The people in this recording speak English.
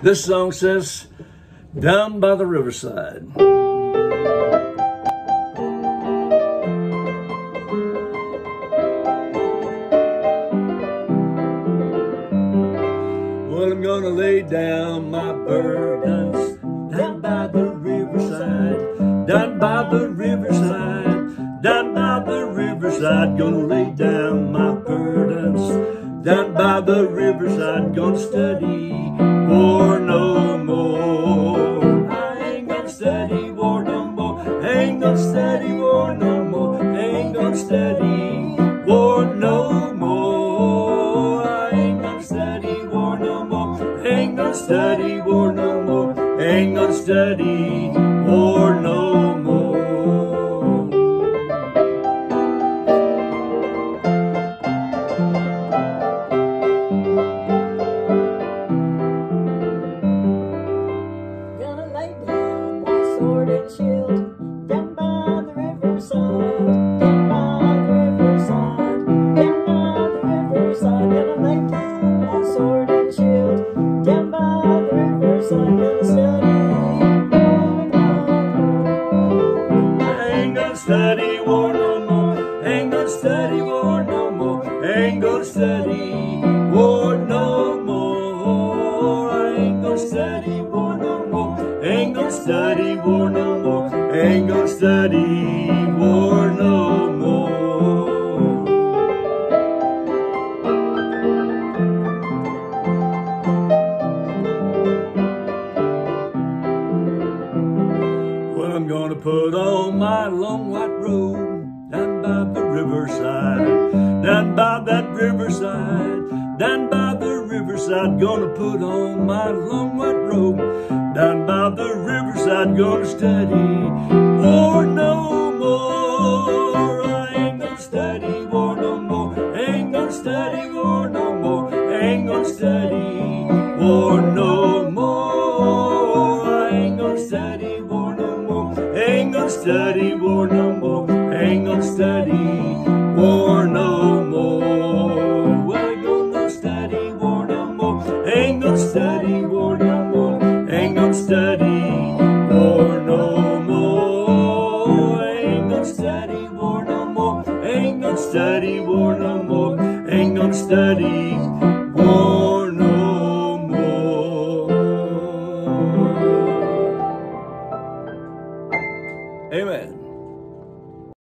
This song says, Down by the Riverside. Well, I'm gonna lay down my burdens down by the riverside, down by the riverside, down by the riverside. Gonna lay down my burdens down by the riverside. Gonna study war no more. I ain't gonna war no more. Ain't gonna war no more. Ain't gonna war no more. I ain't gonna war no more. Ain't gonna war no more. Ain't gonna war no more. Study. War no more. Ain't gonna study war no more. Ain't gonna study war no more. Ain't gonna study war no more. Ain't study war no more. Ain't gonna study Gonna put on my long white robe down by the riverside, down by that riverside, down by the riverside. Gonna put on my long white robe down by the riverside. Gonna study war no more. I ain't gonna study war no more. Ain't gonna study war no more. Ain't gonna study war no gonna study war no more. Ain't gonna study war no more. Ain't gonna study war no more. Ain't gonna study war no more. Ain't gonna study war no more. Ain't gonna study war no more. Ain't gonna study war no more. Ain't gonna study